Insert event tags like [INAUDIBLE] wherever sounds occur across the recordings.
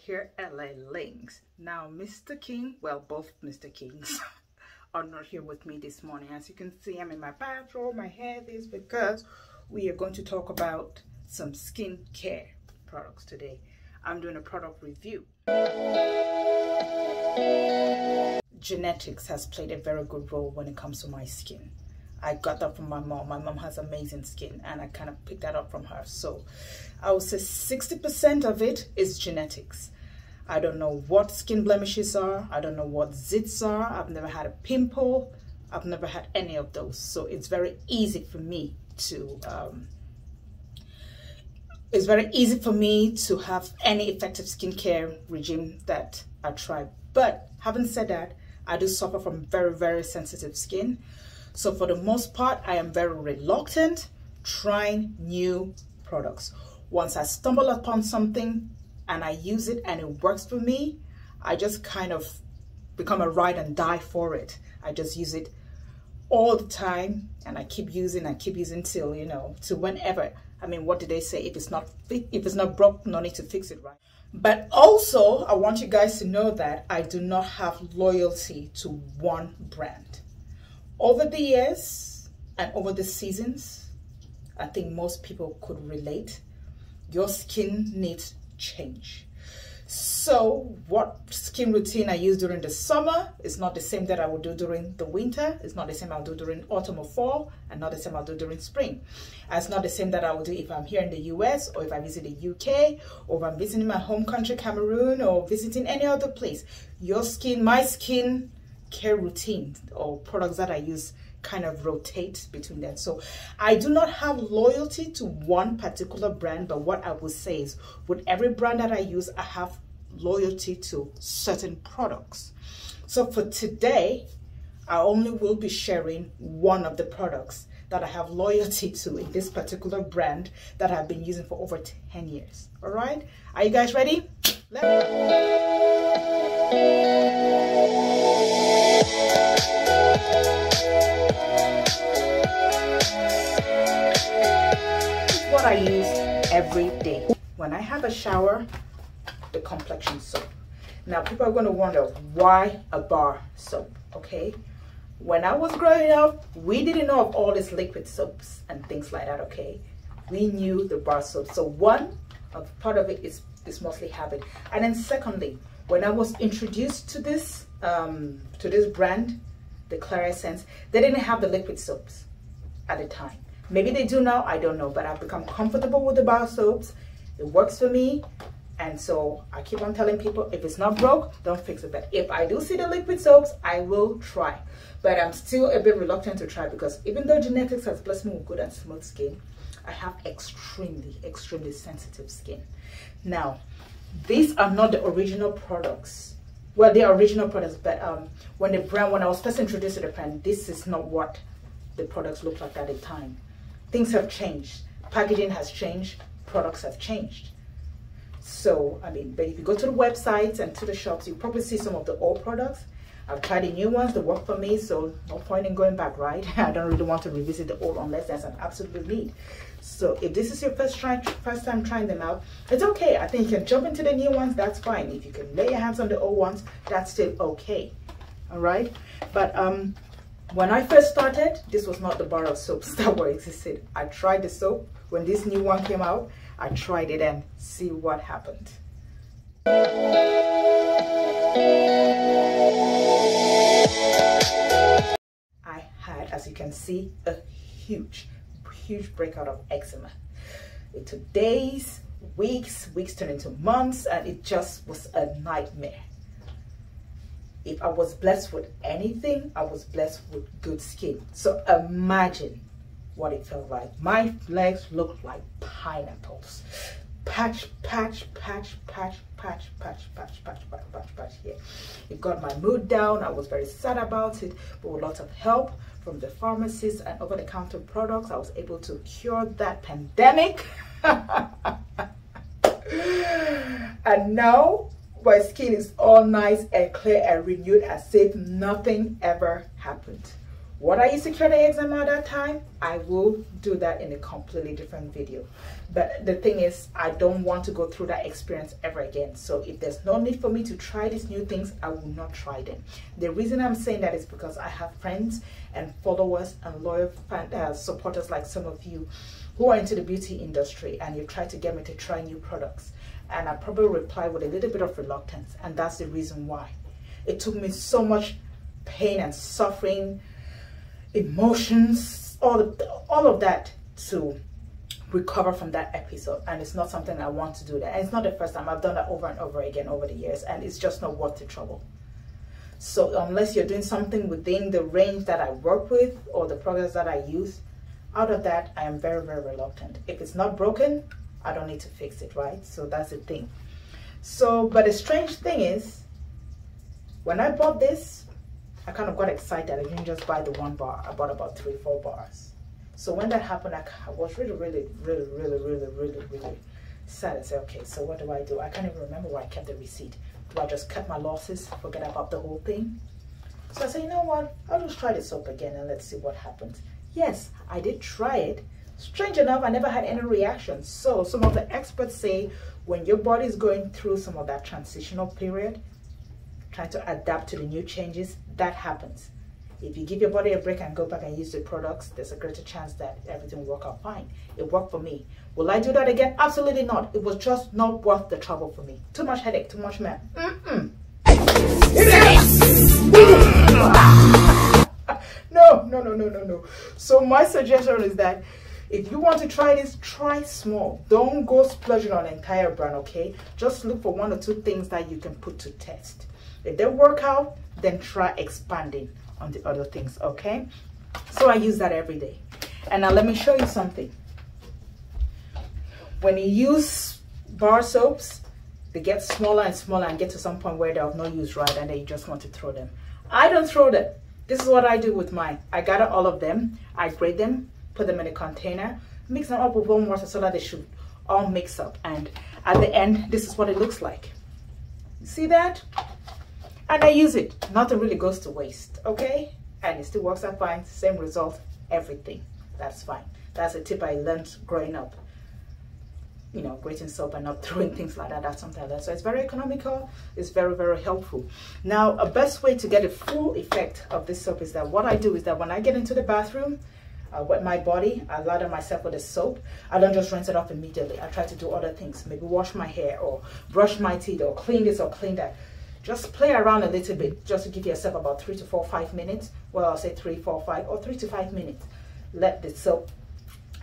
here LA Links. Now, Mr. King, well, both Mr. Kings [LAUGHS] are not here with me this morning. As you can see, I'm in my bathroom. My hair is because we are going to talk about some skincare products today. I'm doing a product review. Genetics has played a very good role when it comes to my skin. I got that from my mom. My mom has amazing skin and I kind of picked that up from her. So I would say 60% of it is genetics. I don't know what skin blemishes are. I don't know what zits are. I've never had a pimple. I've never had any of those. So it's very easy for me to, um, it's very easy for me to have any effective skincare regime that I try. But having said that, I do suffer from very, very sensitive skin. So for the most part, I am very reluctant trying new products. Once I stumble upon something and I use it and it works for me, I just kind of become a ride and die for it. I just use it all the time and I keep using I keep using till you know to whenever I mean what do they say if it's not if it's not broke no need to fix it right but also I want you guys to know that I do not have loyalty to one brand over the years and over the seasons, I think most people could relate. Your skin needs change. So what skin routine I use during the summer is not the same that I will do during the winter. It's not the same I'll do during autumn or fall and not the same I'll do during spring. It's not the same that I will do if I'm here in the US or if I visit the UK or if I'm visiting my home country, Cameroon or visiting any other place. Your skin, my skin care routine or products that I use kind of rotate between them. So I do not have loyalty to one particular brand, but what I would say is with every brand that I use, I have loyalty to certain products. So for today, I only will be sharing one of the products that I have loyalty [LAUGHS] to in this particular brand that I've been using for over 10 years. All right, are you guys ready? What I use every day. When I have a shower, the complexion soap. Now people are going to wonder why a bar soap, okay? When I was growing up, we didn't know of all these liquid soaps and things like that, okay? We knew the bar soap. So one of part of it is, is mostly habit. And then secondly, when I was introduced to this, um, to this brand, the Clear Essence, they didn't have the liquid soaps at the time. Maybe they do now, I don't know, but I've become comfortable with the bar soaps. It works for me. And so I keep on telling people, if it's not broke, don't fix it. But if I do see the liquid soaps, I will try. But I'm still a bit reluctant to try because even though genetics has blessed me with good and smooth skin, I have extremely, extremely sensitive skin. Now, these are not the original products. Well, are original products, but um, when the brand, when I was first introduced to the brand, this is not what the products looked like at the time things have changed. Packaging has changed, products have changed. So, I mean, but if you go to the websites and to the shops, you probably see some of the old products. I've tried the new ones, they work for me, so no point in going back, right? [LAUGHS] I don't really want to revisit the old unless there's an absolute need. So if this is your first try, first time trying them out, it's okay. I think you can jump into the new ones, that's fine. If you can lay your hands on the old ones, that's still okay. All right. But um, when I first started, this was not the bar of soaps [LAUGHS] that were existed. I tried the soap. When this new one came out, I tried it and see what happened. I had, as you can see, a huge, huge breakout of eczema. It took days, weeks, weeks turned into months, and it just was a nightmare if I was blessed with anything, I was blessed with good skin. So imagine what it felt like. My legs looked like pineapples. Patch, patch, patch, patch, patch, patch, patch, patch, patch, patch, patch here. It got my mood down. I was very sad about it, but with lots of help from the pharmacists and over-the-counter products, I was able to cure that pandemic. [LAUGHS] and now my skin is all nice and clear and renewed as if nothing ever happened. What I used to cure the eczema at that time, I will do that in a completely different video. But the thing is, I don't want to go through that experience ever again. So if there's no need for me to try these new things, I will not try them. The reason I'm saying that is because I have friends and followers and loyal fan, uh, supporters like some of you who are into the beauty industry and you try to get me to try new products. And I probably reply with a little bit of reluctance. And that's the reason why. It took me so much pain and suffering emotions, all of, all of that to recover from that episode and it's not something I want to do that. And it's not the first time I've done that over and over again over the years and it's just not worth the trouble. So unless you're doing something within the range that I work with or the products that I use, out of that I am very very reluctant. If it's not broken, I don't need to fix it, right? So that's the thing. So but the strange thing is when I bought this I kind of got excited. I didn't just buy the one bar. I bought about three, four bars. So when that happened, I, was really, really, really, really, really, really, really sad. I said, okay, so what do I do? I can't even remember where I kept the receipt. Do I just cut my losses, forget about the whole thing? So I said, you know what? I'll just try the soap again and let's see what happens. Yes, I did try it. Strange enough, I never had any reaction. So some of the experts say when your body is going through some of that transitional period, trying to adapt to the new changes, that happens. If you give your body a break and go back and use the products, there's a greater chance that everything will work out fine. It worked for me. Will I do that again? Absolutely not. It was just not worth the trouble for me. Too much headache, too much man. [LAUGHS] No, no, no, no, no, no. So my suggestion is that if you want to try this, try small. Don't go splurging on entire brand, okay? Just look for one or two things that you can put to test. If they work out, then try expanding on the other things, okay? So I use that every day. And now let me show you something. When you use bar soaps, they get smaller and smaller and get to some point where they're of no use, right? And then you just want to throw them. I don't throw them. This is what I do with mine. I gather all of them, I grade them, put them in a container, mix them up with warm water so that they should all mix up. And at the end, this is what it looks like. See that? And I use it. Nothing really goes to waste, okay? And it still works out fine, same result, everything. That's fine. That's a tip I learned growing up. You know, grating soap and not [LAUGHS] throwing things like that. That's something like that. So it's very economical. It's very, very helpful. Now, a best way to get a full effect of this soap is that what I do is that when I get into the bathroom, I wet my body, I lather myself with a soap. I don't just rinse it off immediately. I try to do other things, maybe wash my hair or brush my teeth or clean this or clean that just play around a little bit just to give yourself about three to four five minutes. Well i'll say three four five or three to five minutes. Let the soap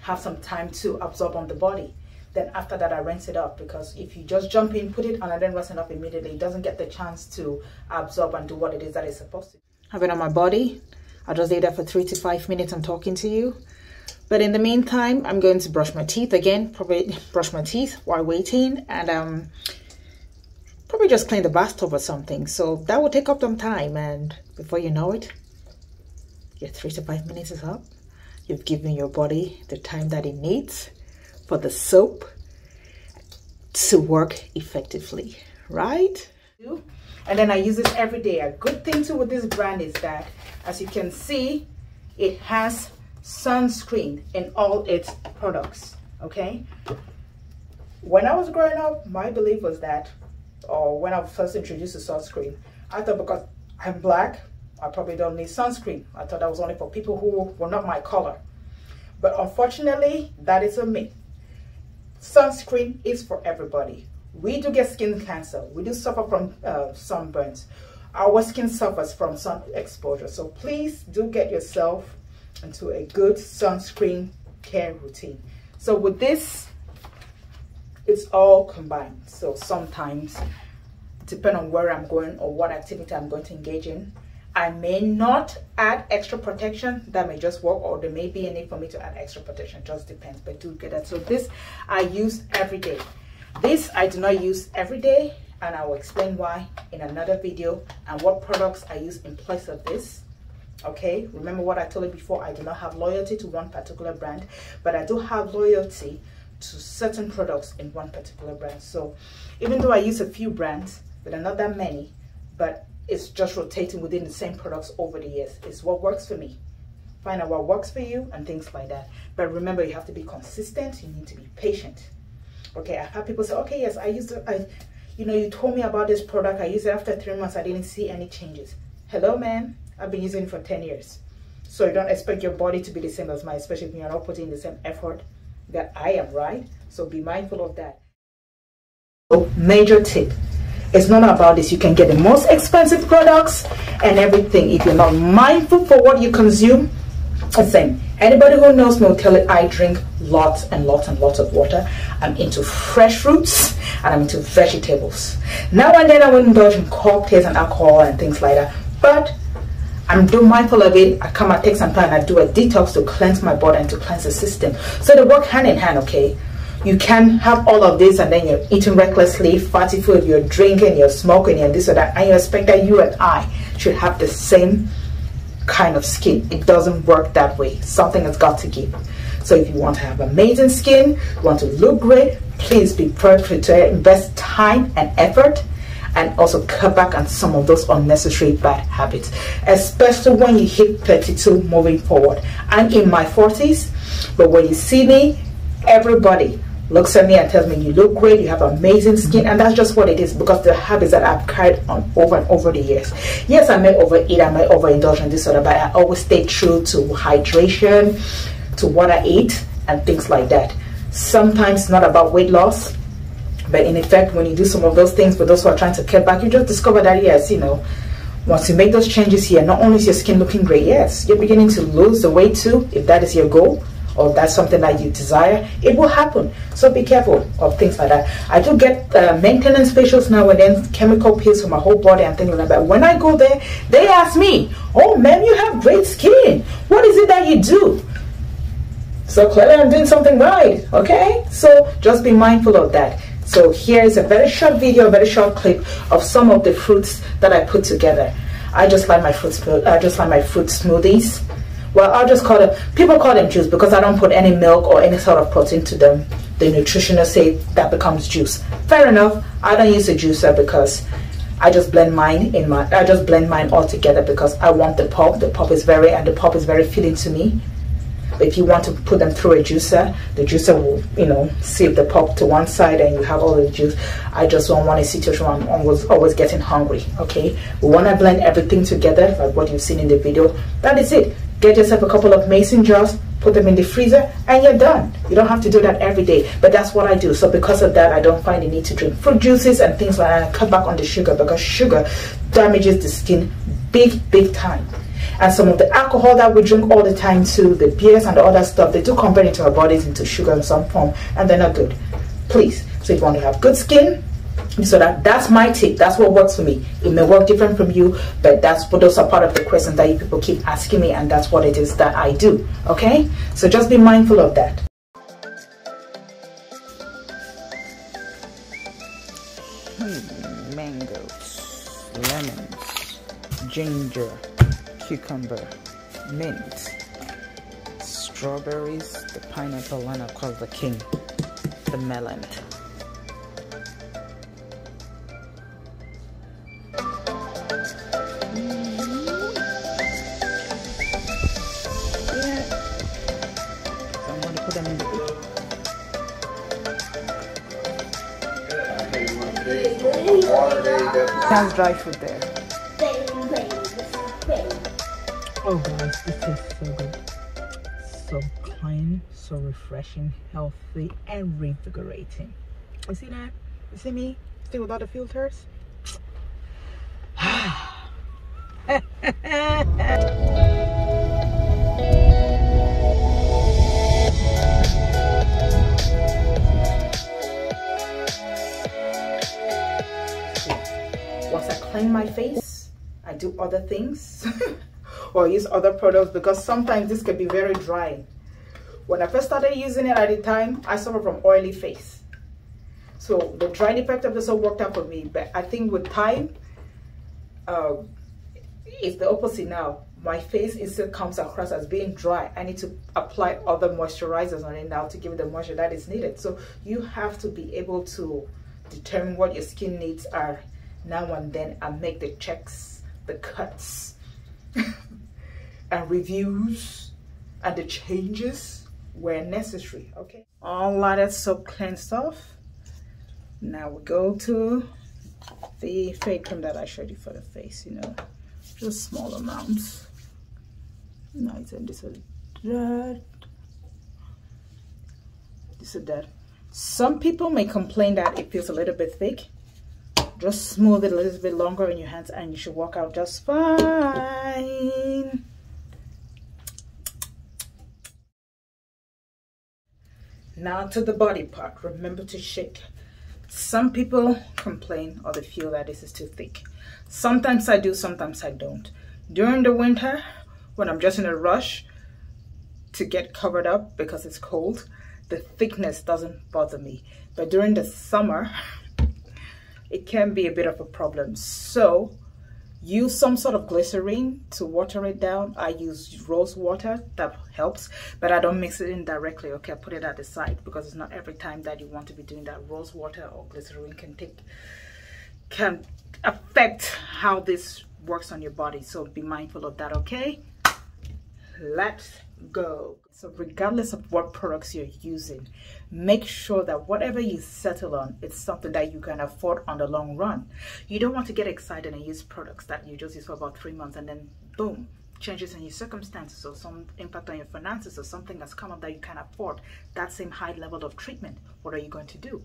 have some time to absorb on the body. Then after that i rinse it off because if you just jump in put it on and then rinse it off immediately it doesn't get the chance to absorb and do what it is that it's supposed to. Have it on my body. I'll just lay there for three to five minutes. I'm talking to you. But in the meantime i'm going to brush my teeth again probably [LAUGHS] brush my teeth while waiting. And um probably just clean the bathtub or something. So that will take up some time and before you know it, your three to five minutes is up. You've given your body the time that it needs for the soap to work effectively, right? And then I use this every day. A good thing too with this brand is that, as you can see, it has sunscreen in all its products, okay? When I was growing up, my belief was that or when I first introduced to sunscreen, I thought because I'm black, I probably don't need sunscreen. I thought that was only for people who were not my color. But unfortunately, that is a myth. Sunscreen is for everybody. We do get skin cancer. We do suffer from uh, sunburns. Our skin suffers from sun exposure. So please do get yourself into a good sunscreen care routine. So with this, it's all combined. So sometimes depending on where i'm going or what activity i'm going to engage in i may not add extra protection. That may just work or there may be a need for me to add extra protection. Just depends. But do get that. So this i use every day. This i do not use every day and i will explain why in another video and what products i use in place of this. Okay? Remember what i told you before. I do not have loyalty to one particular brand but i do have loyalty to certain products in one particular brand. So even though I use a few brands, but not that many, but it's just rotating within the same products over the years. It's what works for me. find out what works for you and things like that. But remember you have to be consistent. You need to be patient. Okay i've had people say okay yes i used to i you know you told me about this product. I used it after three months. I didn't see any changes. Hello man i've been using it for 10 years. So you don't expect your body to be the same as mine especially when you're not putting the same effort that i am right so be mindful of that so major tip it's not about this you can get the most expensive products and everything if you're not mindful for what you consume same. anybody who knows me will tell you I drink lots and lots and lots of water. I'm into fresh fruits and I'm into vegetables. Now and then I will indulge in cocktails and alcohol and things like that. But I'm doing mindful of it. I come and take some time I do a detox to cleanse my body and to cleanse the system. So they work hand in hand, okay? You can have all of this and then you're eating recklessly, fatty food, you're drinking, you're smoking, and this or that, and you expect that you and I should have the same kind of skin. It doesn't work that way. Something has got to give. So if you want to have amazing skin, you want to look great, please be prepared to invest time and effort and also cut back on some of those unnecessary bad habits, especially when you hit 32 moving forward. I'm in my 40s, but when you see me, everybody looks at me and tells me you look great you have amazing skin and that's just what it is because the habits that i've carried on over and over the years yes i may overeat i may overindulge in that but i always stay true to hydration to what i eat and things like that sometimes not about weight loss but in effect when you do some of those things for those who are trying to cut back you just discover that yes you know once you make those changes here not only is your skin looking great yes you're beginning to lose the weight too if that is your goal or that's something that you desire, it will happen. So be careful of things like that. I do get uh, maintenance facials now and then, chemical peels for my whole body and things like that. When I go there, they ask me, oh man, you have great skin. What is it that you do? So clearly I'm doing something right, okay? So just be mindful of that. So here is a very short video, a very short clip of some of the fruits that I put together. I just like my fruit, I just like my fruit smoothies. Well i'll just call them, people call them juice because i don't put any milk or any sort of protein to them. The nutritionists say that becomes juice. Fair enough i don't use a juicer because I just blend mine in my I just blend mine all together because I want the pulp the pulp is very and the pulp is very filling to me if you want to put them through a juicer the juicer will you know save the pulp to one side and you have all the juice I just don't want a situation where I'm always always getting hungry okay we want to blend everything together like what you've seen in the video that is it Get yourself a couple of mason jars, put them in the freezer, and you're done. You don't have to do that every day, but that's what I do. So because of that, I don't find the need to drink fruit juices and things like that. I cut back on the sugar because sugar damages the skin big, big time. And some of the alcohol that we drink all the time too, the beers and the other stuff, they do convert into our bodies into sugar in some form, and they're not good. Please, so if you want to have good skin, so that that's my tip that's what works for me. It may work different from you but that's what those are part of the questions that you people keep asking me and that's what it is that i do okay? So just be mindful of that. Hmm, mangoes lemons ginger cucumber mint strawberries the pineapple and of course the king the melon Sounds dry food there. Oh guys, this tastes so good. So clean, so refreshing, healthy, and revigorating. You see that? You see me? Still without the filters? [LAUGHS] Once I clean my face i do other things [LAUGHS] or use other products because sometimes this can be very dry. When i first started using it at the time i suffered from oily face. So the dry effect of this all worked out for me but i think with time uh, it's the opposite now. My face still comes across as being dry. I need to apply other moisturizers on it now to give it the moisture that is needed. So you have to be able to determine what your skin needs are now and then and make the checks, the cuts. [LAUGHS] and reviews and the changes where necessary. Okay. All that soap cleansed off. Now we go to the face cream that I showed you for the face, you know, just small amounts. Nice and this is that. This is that. Some people may complain that it feels a little bit thick. Just smooth it a little bit longer in your hands and you should walk out just fine. Now to the body part. Remember to shake. Some people complain or they feel that this is too thick. Sometimes I do, sometimes I don't. During the winter, when I'm just in a rush to get covered up because it's cold, the thickness doesn't bother me. But during the summer, [LAUGHS] it can be a bit of a problem. So use some sort of glycerin to water it down. I use rose water, that helps, but I don't mix it in directly. Okay, I put it at the side because it's not every time that you want to be doing that. Rose water or glycerin can take, can affect how this works on your body. So be mindful of that, okay? Let's go. So regardless of what products you're using, make sure that whatever you settle on, it's something that you can afford on the long run. You don't want to get excited and use products that you just use for about three months and then boom, changes in your circumstances or some impact on your finances or something that's come up that you can't afford that same high level of treatment. What are you going to do?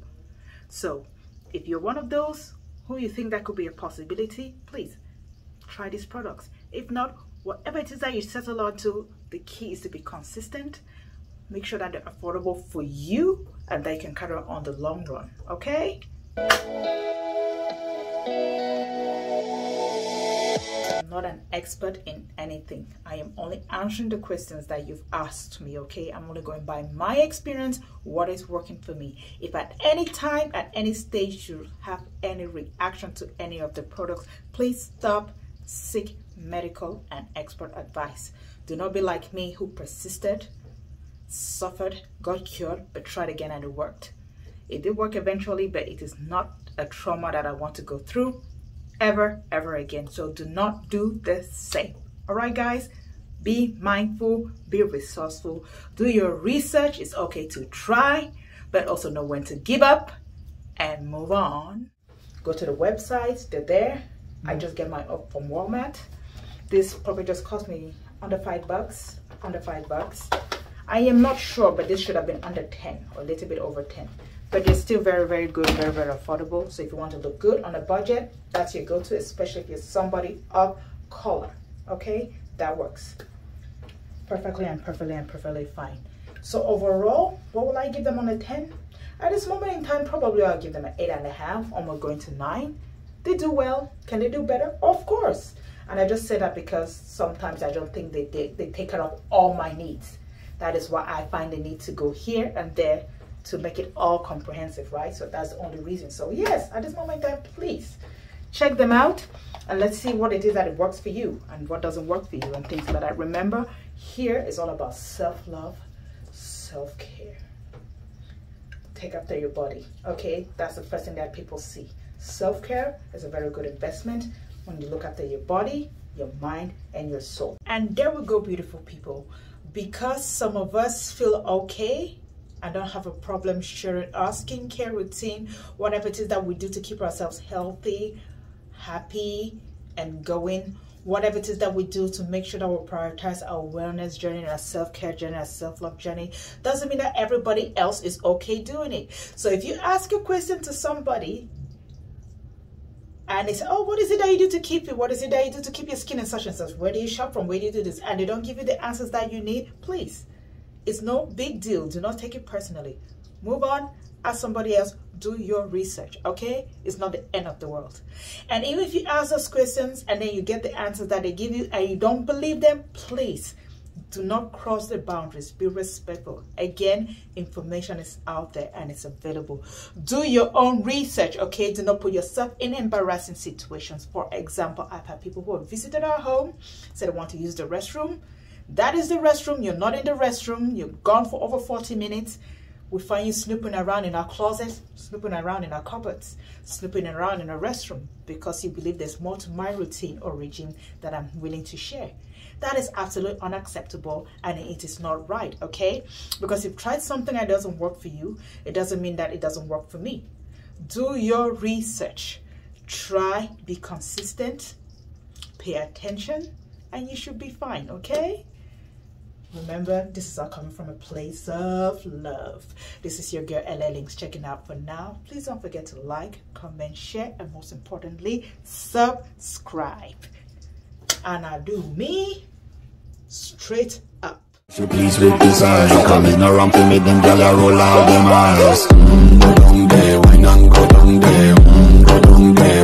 So if you're one of those who you think that could be a possibility, please try these products. If not, whatever it is that you settle on to, the key is to be consistent. Make sure that they're affordable for you and they can carry on the long run. Okay? I'm not an expert in anything. I am only answering the questions that you've asked me, okay? I'm only going by my experience, what is working for me. If at any time, at any stage, you have any reaction to any of the products, please stop, seek medical and expert advice. Do not be like me who persisted, suffered, got cured, but tried again and it worked. It did work eventually, but it is not a trauma that I want to go through ever, ever again. So do not do the same. All right, guys? Be mindful, be resourceful, do your research. It's okay to try, but also know when to give up and move on. Go to the website, they're there. I mm. just get mine up from Walmart. This probably just cost me under five bucks, under five bucks. I am not sure, but this should have been under 10 or a little bit over 10. But they're still very, very good, very, very affordable. So if you want to look good on a budget, that's your go-to, especially if you're somebody of color. Okay, that works perfectly and perfectly and perfectly fine. So overall, what will I give them on a 10? At this moment in time, probably I'll give them an eight and a half, almost going to nine. They do well. Can they do better? Of course. And I just say that because sometimes I don't think they, they, they take care of all my needs. That is why I find the need to go here and there to make it all comprehensive, right? So that's the only reason. So yes, at this moment time, please check them out and let's see what it is that it works for you and what doesn't work for you and things like that. Remember, here is all about self-love, self-care. Take after your body, okay? That's the first thing that people see. Self-care is a very good investment when you look after your body, your mind, and your soul. And there we go, beautiful people. Because some of us feel okay I don't have a problem sharing our skincare routine, whatever it is that we do to keep ourselves healthy, happy, and going. Whatever it is that we do to make sure that we prioritize our wellness journey, our self-care journey, our self-love journey, doesn't mean that everybody else is okay doing it. So if you ask a question to somebody and they say, oh, what is it that you do to keep it? What is it that you do to keep your skin in such and such? Where do you shop from? Where do you do this? And they don't give you the answers that you need. Please, it's no big deal. Do not take it personally. Move on, ask somebody else, do your research, okay? It's not the end of the world. And even if you ask those questions and then you get the answers that they give you and you don't believe them, please do not cross the boundaries. Be respectful. Again, information is out there and it's available. Do your own research, okay? Do not put yourself in embarrassing situations. For example, I've had people who have visited our home, said they want to use the restroom. That is the restroom. You're not in the restroom. You're gone for over 40 minutes. We find you snooping around in our closets, snooping around in our cupboards, snooping around in our restroom because you believe there's more to my routine or regime that I'm willing to share. That is absolutely unacceptable and it is not right, okay? Because if you've tried something that doesn't work for you, it doesn't mean that it doesn't work for me. Do your research. Try, be consistent, pay attention, and you should be fine, okay? Remember, this is all coming from a place of love. This is your girl LA Links checking out for now. Please don't forget to like, comment, share, and most importantly, subscribe. And I do me straight up. If you please with around to gala roll out. Mm, go down there, go down there, mm, go down there.